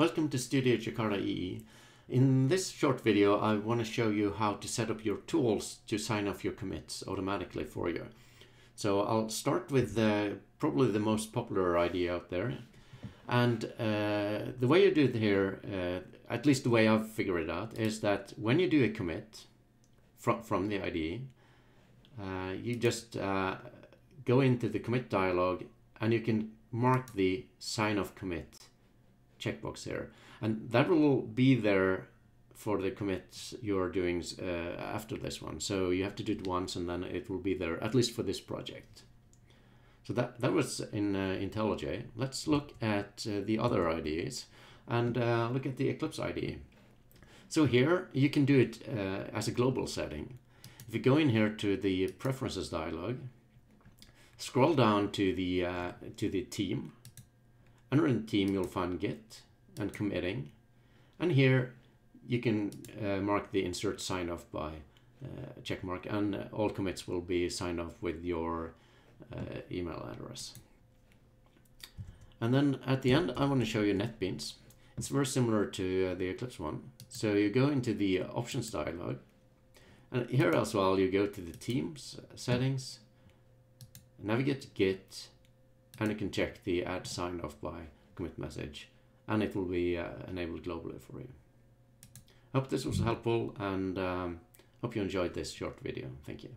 Welcome to Studio Jakarta EE. In this short video I want to show you how to set up your tools to sign off your commits automatically for you. So I'll start with the, probably the most popular IDE out there. And uh, the way you do it here, uh, at least the way I've figured it out, is that when you do a commit from, from the IDE, uh, you just uh, go into the commit dialog and you can mark the sign off commit checkbox here. And that will be there for the commits you're doing uh, after this one. So you have to do it once and then it will be there, at least for this project. So that, that was in uh, IntelliJ. Let's look at uh, the other IDEs and uh, look at the Eclipse IDE. So here you can do it uh, as a global setting. If you go in here to the Preferences dialog, scroll down to the, uh, to the team. Under the team you'll find Git and committing. And here you can uh, mark the insert sign off by uh, check mark and uh, all commits will be signed off with your uh, email address. And then at the end I want to show you NetBeans. It's very similar to uh, the Eclipse one. So you go into the options dialog and here as well, you go to the Teams settings, navigate to Git, and you can check the add sign off by commit message, and it will be uh, enabled globally for you. Hope this was helpful, and um, hope you enjoyed this short video. Thank you.